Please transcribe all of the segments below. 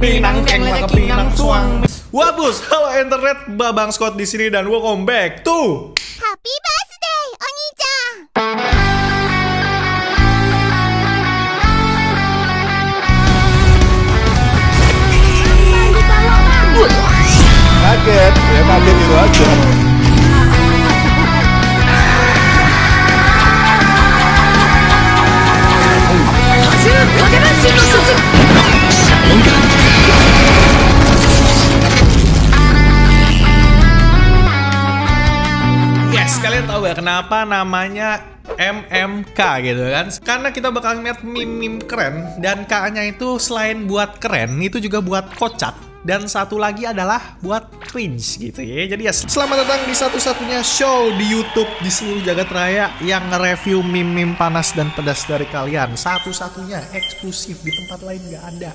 Pinang Keng maka Pinang Suang. Wabus, halo internet, Babang Scott di sini dan welcome back to Happy Birthday, Oni-chan. Kaget, ya kaget itu aja. Hasil, bagaimana sih maksudnya? Kenapa namanya MMK gitu kan? Karena kita bakal ngeliat meme-meme keren dan K-nya itu selain buat keren, itu juga buat kocak. Dan satu lagi adalah buat cringe gitu ya. Jadi ya, selamat datang di satu-satunya show di YouTube di seluruh jagat raya yang nge-review meme-meme panas dan pedas dari kalian. Satu-satunya eksklusif di tempat lain nggak ada.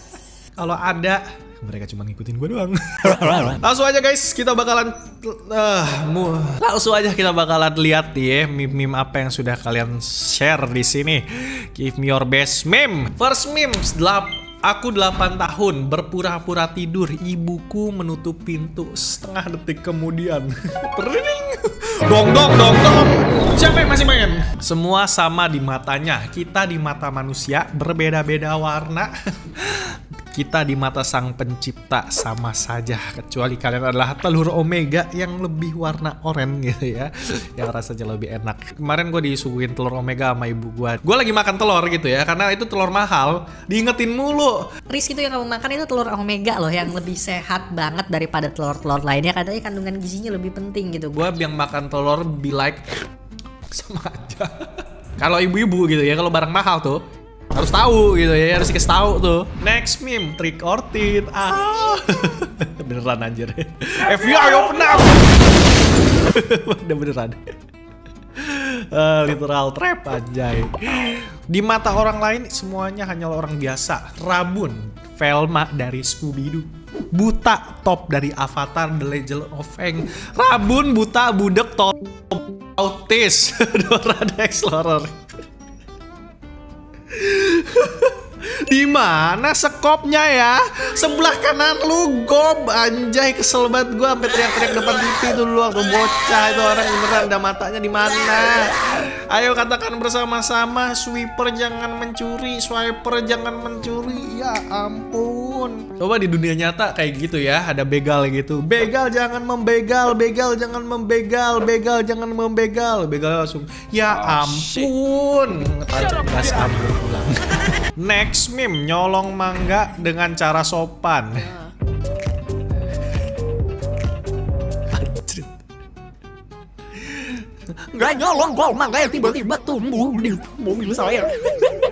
Kalau ada, mereka cuma ngikutin gue doang. Langsung aja guys, kita bakalan eh, mu- langsung aja kita bakalan lihat nih ya meme-meme apa yang sudah kalian share di sini. Give me your best meme. First meme, delap Aku 8 tahun berpura-pura tidur, ibuku menutup pintu setengah detik kemudian. Tering. Dong dong dong dong. Siapa yang masih main? Semua sama di matanya. Kita di mata manusia berbeda-beda warna. kita di mata sang pencipta sama saja kecuali kalian adalah telur omega yang lebih warna oranye gitu ya yang rasanya lebih enak kemarin gue disuguhin telur omega sama ibu gue gue lagi makan telur gitu ya karena itu telur mahal diingetin mulu Riz itu yang kamu makan itu telur omega loh yang lebih sehat banget daripada telur-telur lainnya katanya kandungan gizinya lebih penting gitu gue yang makan telur be like sama aja. Kalau ibu-ibu gitu ya kalau barang mahal tuh harus tahu gitu ya harus dikasih tahu tuh. Next meme trick or treat. Ah. Beneran anjir. FBI open up. Udah beneran. Eh, literal trap anjay. Di mata orang lain semuanya hanyalah orang biasa. Rabun Velma dari Scooby-Doo Buta top dari Avatar The Legend of Aang. Rabun buta budek top autis. Dora the Explorer di mana sekopnya ya? Sebelah kanan lu gob anjay kesel banget gua sampai teriak-teriak depan TV dulu waktu bocah itu orang beneran ada matanya di mana? Ayo katakan bersama-sama sweeper jangan mencuri, swiper jangan mencuri. Ya ampun. Coba di dunia nyata kayak gitu ya, ada begal gitu. Begal jangan membegal, begal jangan membegal, begal jangan membegal. Begal langsung ya ampun. Tancap gas ambur pulang. Next meme nyolong mangga dengan cara sopan. Anjir. Nggak nyolong kok, makanya tiba-tiba tumbuh di mobil saya.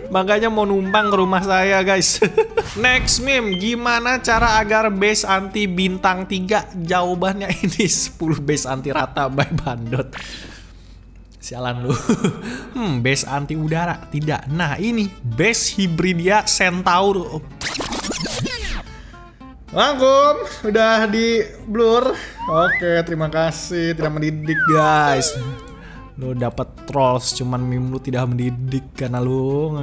Makanya mau numpang ke rumah saya guys Next meme Gimana cara agar base anti bintang 3 Jawabannya ini 10 base anti rata by bandot Sialan lu. Hmm base anti udara. Tidak. Nah ini base hibridia centaur. Rangkum Udah di blur. Oke terima kasih. Tidak mendidik guys lu dapat trolls cuman meme lu tidak mendidik karena lu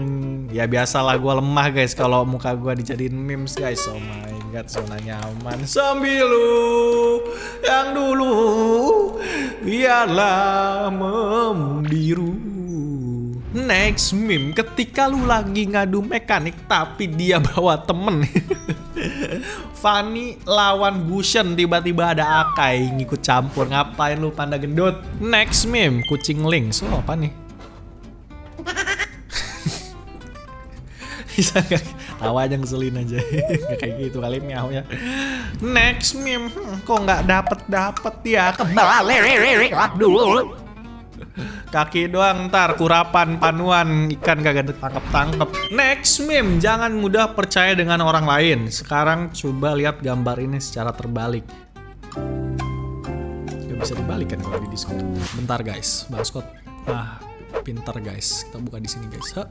ya biasalah gua lemah guys. Kalau muka gua dijadiin memes guys oh my god zona nyaman. Sambil lu yang dulu biarlah membiru Next meme ketika lu lagi ngadu mekanik tapi dia bawa temen. Fanny lawan Gushen tiba-tiba ada Akai ngikut campur. Ngapain lu panda gendut? Next meme kucing Link so apa nih? Bisa gak tawa aja ngeselin aja. Nggak kayak gitu kali miau ya. Next meme hmm, kok nggak dapet dapet ya Balik dulu. Kaki doang ntar kurapan panuan ikan kagak tangkap tangkap. Next meme jangan mudah percaya dengan orang lain. Sekarang coba lihat gambar ini secara terbalik. Gak bisa dibalik kan kalau di Discord. Bentar guys, Bang Scott. Nah, pintar guys. Kita buka di sini guys. He,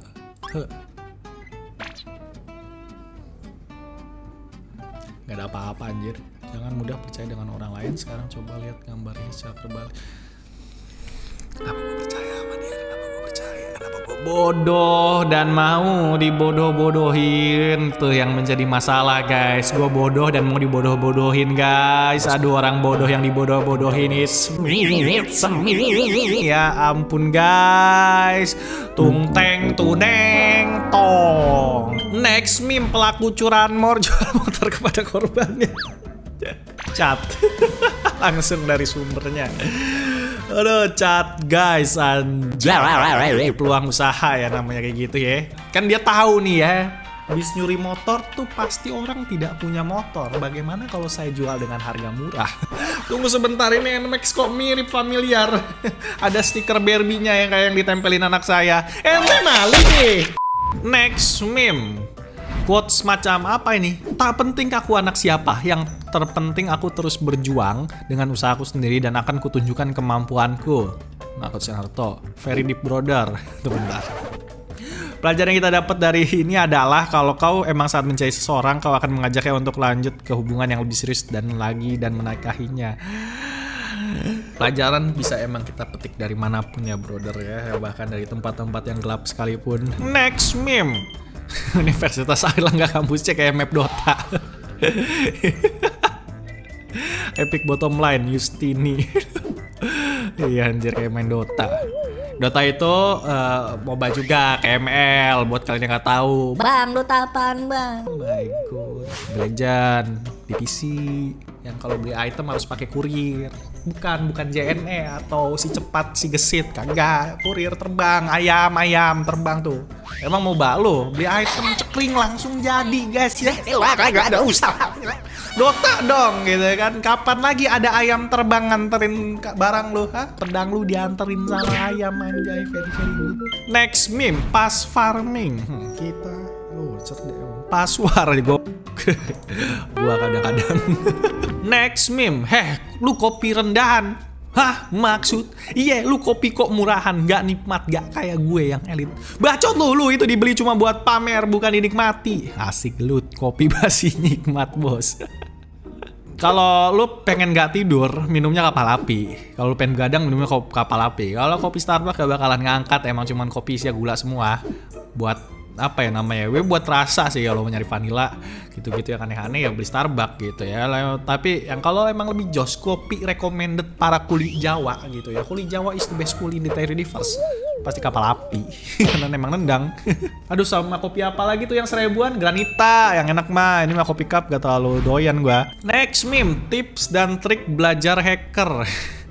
he. Gak ada apa-apa anjir. Jangan mudah percaya dengan orang lain. Sekarang coba lihat gambar ini secara terbalik. Kenapa gue percaya sama dia? Kenapa gue percaya? Kenapa gue bodoh dan mau dibodoh-bodohin? Tuh yang menjadi masalah guys. Gue bodoh dan mau dibodoh-bodohin guys. Aduh orang bodoh yang dibodoh-bodohin is ya ampun guys. Tung teng tuneng tong. Next meme pelaku curanmor jual motor kepada korbannya. Cat langsung dari sumbernya Aduh, cat guys, anjay. Peluang usaha ya namanya kayak gitu ya. Kan dia tahu nih ya, Habis nyuri motor tuh pasti orang tidak punya motor. Bagaimana kalau saya jual dengan harga murah? Tunggu sebentar ini NMAX kok mirip familiar. Ada stiker Barbie-nya yang kayak yang ditempelin anak saya. Ente maling nih. Next meme. Quote semacam apa ini? Tak penting aku anak siapa, yang terpenting aku terus berjuang dengan usahaku sendiri dan akan kutunjukkan kemampuanku. Nah, Harto, very deep brother. Tuh bentar. Pelajaran yang kita dapat dari ini adalah kalau kau emang saat mencari seseorang, kau akan mengajaknya untuk lanjut ke hubungan yang lebih serius dan lagi dan menikahinya. Pelajaran bisa emang kita petik dari mana pun ya brother ya, bahkan dari tempat-tempat yang gelap sekalipun. Next meme. Universitas Airlangga kampusnya kayak map Dota. Epic bottom line Justini. iya anjir kayak main Dota. Dota itu uh, MOBA juga KML buat kalian yang nggak tahu. Bang, lu tapan bang. Oh my god. Legend di PC yang kalau beli item harus pakai kurir. Bukan, bukan JNE atau si cepat si gesit, kagak. Kurir terbang, ayam ayam terbang tuh. Emang mau lo beli item cekring langsung jadi guys ya. Lah kagak ada usaha. Dota dong gitu kan. Kapan lagi ada ayam terbang nganterin barang lu? Hah? Pedang lu dianterin sama ayam anjay very very good. Next meme pas farming. Hmm, kita oh cerdas emang. Paswar gue gua kadang-kadang. Next meme. Heh, lu kopi rendahan. Hah, maksud? Iya, lu kopi kok murahan, gak nikmat, gak kayak gue yang elit. Bacot lu, lu itu dibeli cuma buat pamer, bukan dinikmati. Asik lu, kopi basi nikmat, bos. Kalau lu pengen gak tidur, minumnya kapal api. Kalau lu pengen gadang, minumnya kapal api. Kalau kopi Starbucks gak bakalan ngangkat, emang cuman kopi isinya gula semua. Buat apa ya namanya? Gue buat rasa sih kalau nyari vanilla gitu-gitu yang aneh-aneh ya beli Starbucks gitu ya. Tapi yang kalau emang lebih jos, kopi recommended para kuli Jawa gitu ya. Kuli Jawa is the best kuli in the universe. Pasti kapal api karena emang nendang. Aduh sama kopi apa lagi tuh yang seribuan? Granita yang enak mah. Ini mah kopi cup gak terlalu doyan gua. Next meme, tips dan trik belajar hacker.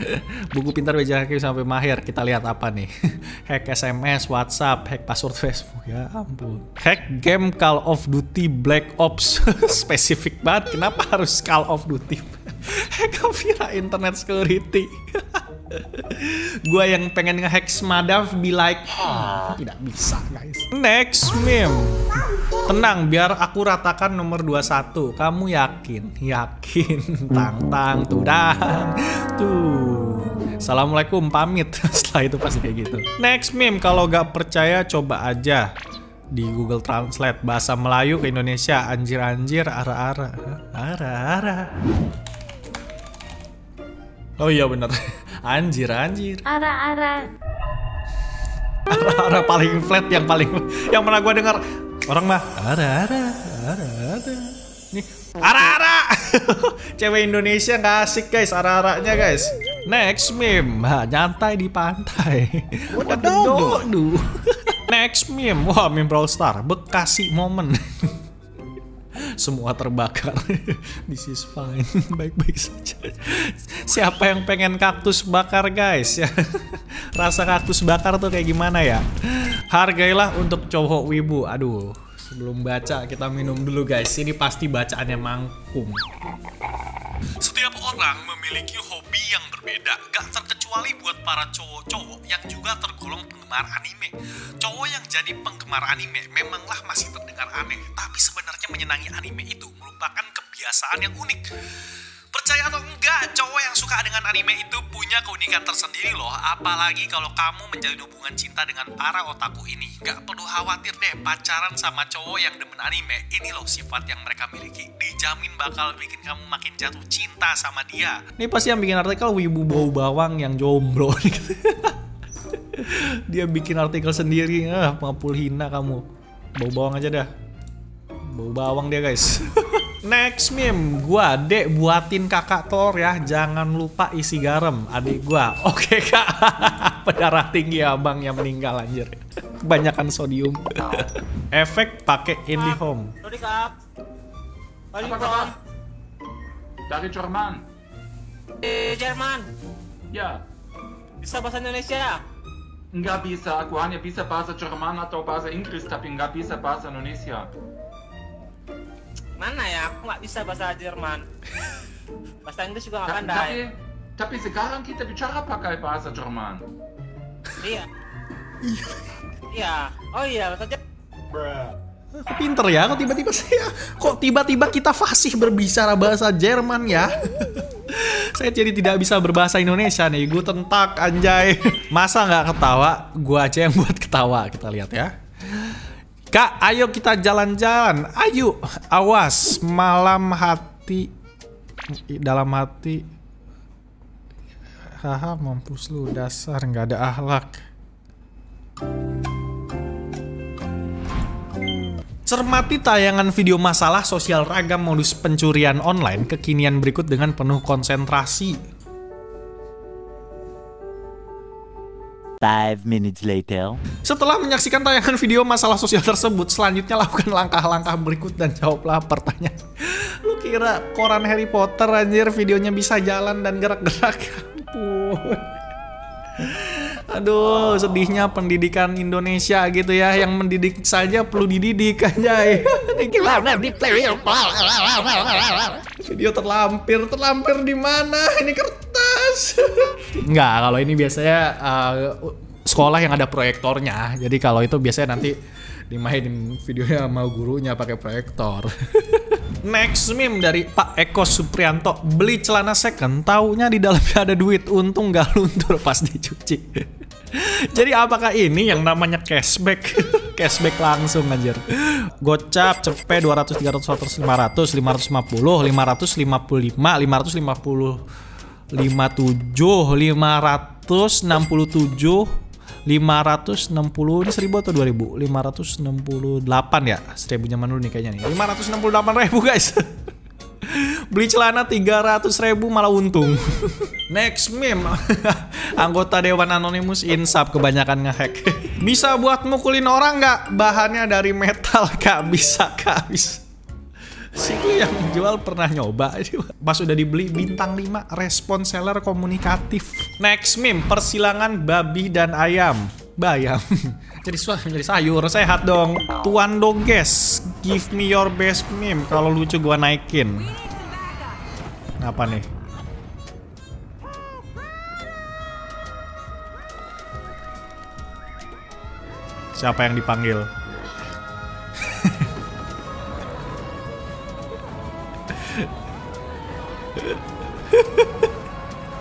Buku pintar belajar hacker sampai mahir. Kita lihat apa nih? hack SMS, WhatsApp, hack password Facebook. Ya ampun. Hack game Call of Duty Black Ops. Spesifik banget. Kenapa harus Call of Duty? hack Avira Internet Security. Gua yang pengen ngehack Smadav be like "Ah, tidak bisa guys. Next meme. Tenang, biar aku ratakan nomor 21. Kamu yakin? Yakin. Tang tang tudang. Tuh. Assalamualaikum pamit. Setelah itu pasti kayak gitu. Next meme kalau gak percaya coba aja di Google Translate bahasa Melayu ke Indonesia anjir-anjir ara-ara ara-ara Oh iya bener Anjir-anjir Ara-ara. Ara-ara paling flat yang paling Yang pernah gue dengar Orang mah Ara-ara Ara-ara Nih Ara-ara Cewek Indonesia gak asik guys Ara-aranya guys. Next meme ha, Nyantai di pantai. Do? Next meme Wah meme Brawl Star Bekasi momen semua terbakar. This is fine, baik-baik saja. Siapa yang pengen kaktus bakar, guys? Ya, rasa kaktus bakar tuh kayak gimana ya? Hargailah untuk cowok wibu. Aduh, sebelum baca kita minum dulu, guys. Ini pasti bacaannya mangkum. Setiap orang memiliki hobi yang berbeda, gak terkecuali buat para cowok-cowok yang juga tergolong penggemar anime. Cowok yang jadi penggemar anime memanglah masih terdengar aneh, tapi sebenarnya menyenangi anime itu merupakan kebiasaan yang unik. Percaya atau enggak, cowok yang suka dengan anime itu punya keunikan tersendiri loh. Apalagi kalau kamu menjalin hubungan cinta dengan para otaku ini. Gak perlu khawatir deh pacaran sama cowok yang demen anime. Ini loh sifat yang mereka miliki. Dijamin bakal bikin kamu makin jatuh cinta sama dia. Ini pasti yang bikin artikel wibu bau bawang yang jomblo gitu. Dia bikin artikel sendiri. Ah, pengapul hina kamu. Bau bawang aja dah. Bau bawang dia guys. Next meme, gua dek buatin kakak telur ya, jangan lupa isi garam adik gua. Oke okay, kak, pedarah tinggi abang yang meninggal anjir. Kebanyakan sodium. Efek pakai IndiHome. Sorry kak. Apa kabar? Dari Jerman. Eh Jerman. Ya. Bisa bahasa Indonesia? Enggak bisa, aku hanya bisa bahasa Jerman atau bahasa Inggris, tapi enggak bisa bahasa Indonesia mana ya aku nggak bisa bahasa Jerman bahasa Inggris juga nggak Ta- pandai tapi, tapi sekarang kita bicara pakai bahasa Jerman. iya iya oh iya bahasa Jerman Kok pinter ya, kok tiba-tiba saya, kok tiba-tiba kita fasih berbicara bahasa Jerman ya? saya jadi tidak bisa berbahasa Indonesia nih, gue tentak anjay. Masa nggak ketawa? Gue aja yang buat ketawa, kita lihat ya. Kak, ayo kita jalan-jalan. Ayo, awas, malam hati, dalam hati. Haha, mampus lu dasar nggak ada ahlak. Cermati tayangan video masalah sosial ragam modus pencurian online kekinian berikut dengan penuh konsentrasi. Five minutes later. Setelah menyaksikan tayangan video masalah sosial tersebut, selanjutnya lakukan langkah-langkah berikut dan jawablah pertanyaan. Lu kira koran Harry Potter anjir videonya bisa jalan dan gerak-gerak? Ampun. Aduh, sedihnya pendidikan Indonesia gitu ya. Yang mendidik saja perlu dididik di player? Video terlampir, terlampir di mana? Ini kertas. Enggak, kalau ini biasanya uh, sekolah yang ada proyektornya. Jadi kalau itu biasanya nanti dimainin videonya sama gurunya pakai proyektor. Next meme dari Pak Eko Suprianto beli celana second taunya di dalamnya ada duit untung nggak luntur pas dicuci. Jadi apakah ini yang namanya cashback? cashback langsung anjir. Gocap cepet 200 300 400 500 550 555 550 57 567 560 ini 1000 atau 2000 568 ya 1000 zaman dulu nih kayaknya nih 568 ribu guys Beli celana 300 ribu malah untung. Next meme. Anggota Dewan Anonymous insap kebanyakan ngehack. Bisa buat mukulin orang nggak? Bahannya dari metal kak Bisa kak bisa. Si itu yang jual pernah nyoba. Pas udah dibeli bintang 5 Respon seller komunikatif. Next meme Persilangan babi dan ayam Bayam. Jadi jadi sayur Sehat dong. Tuan Doges Give me your best meme. Kalau lucu gua naikin. Apa nih? Siapa yang dipanggil?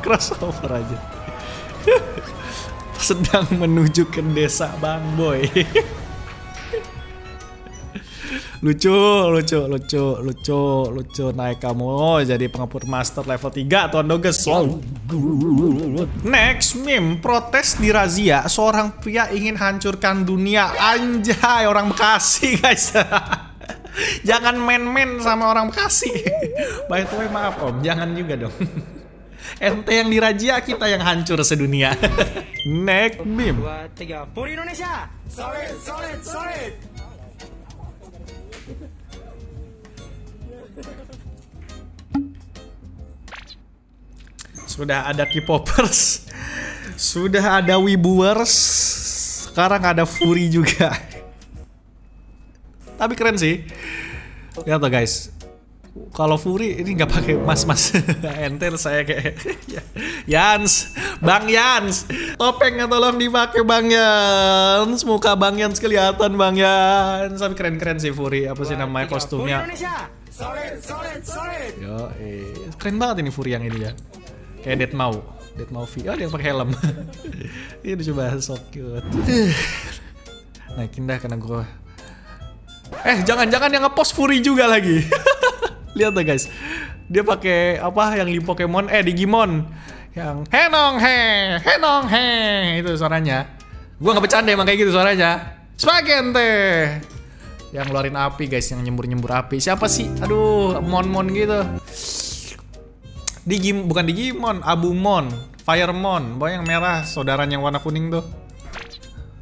crossover aja sedang menuju ke desa Bang Boy. Lucu lucu lucu lucu lucu. Naik kamu. Jadi pengepur master level 3 Tuan Doges next meme protes di razia. Seorang pria ingin hancurkan dunia. Anjay orang Bekasi guys. Jangan main-main sama orang Bekasi. By the way maaf om. Jangan juga dong Ente yang dirajia, kita yang hancur sedunia. Next meme. Sudah ada K-popers, sudah ada Wibuers, sekarang ada Fury juga. Tapi keren sih. Lihat tuh guys, kalau Fury ini nggak pakai mas-mas. Enter saya kayak. Yans, Bang Yans, topengnya tolong dipakai Bang Yans, muka Bang Yans kelihatan Bang Yans, tapi keren-keren sih Fury, apa sih namanya kostumnya? Yo, eh. keren banget ini Fury yang ini ya, kayak Dead Mau, Dead Mau V, oh dia yang pakai helm, ini coba so cute. Naikin dah karena gue Eh, jangan-jangan yang ngepost Fury juga lagi. Lihat tuh guys. Dia pakai apa yang di Pokemon eh Digimon yang Henong he, Henong he itu suaranya. Gua nggak bercanda emang kayak gitu suaranya. Spagente. Yang ngeluarin api guys, yang nyembur-nyembur api. Siapa sih? Aduh, mon-mon gitu. Digim bukan Digimon, Abumon, Firemon, boy yang merah, saudaranya yang warna kuning tuh.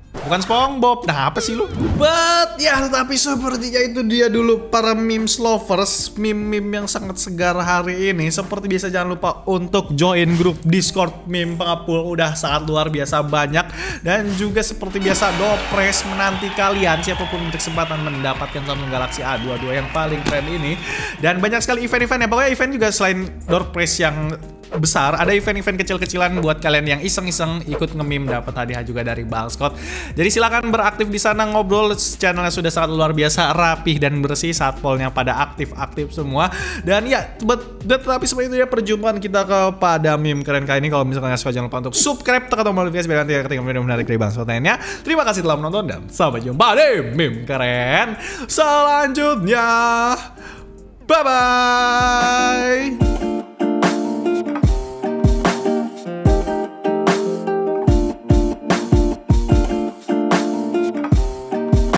Bukan SpongeBob. Nah, apa sih lu? But ya, tapi sepertinya itu dia dulu para memes lovers, meme-meme yang sangat segar hari ini. Seperti biasa jangan lupa untuk join grup Discord meme pengapul udah sangat luar biasa banyak dan juga seperti biasa Dopres menanti kalian siapa pun berkesempatan mendapatkan Samsung Galaxy A22 yang paling keren ini dan banyak sekali event-event ya. Pokoknya event juga selain Doorpress yang besar ada event-event kecil-kecilan buat kalian yang iseng-iseng ikut nge-meme dapat hadiah juga dari Bang Scott. Jadi silakan beraktif di sana ngobrol channelnya sudah sangat luar biasa rapih dan bersih saat pollnya pada aktif-aktif semua. Dan ya, bet, bet- tapi seperti itu ya perjumpaan kita kepada meme keren kali ini. Kalau misalnya suka jangan lupa untuk subscribe tekan tombol notifikasi biar nanti ketinggalan video menarik dari Bang Scott lainnya. Terima kasih telah menonton dan sampai jumpa di meme keren selanjutnya. Bye bye.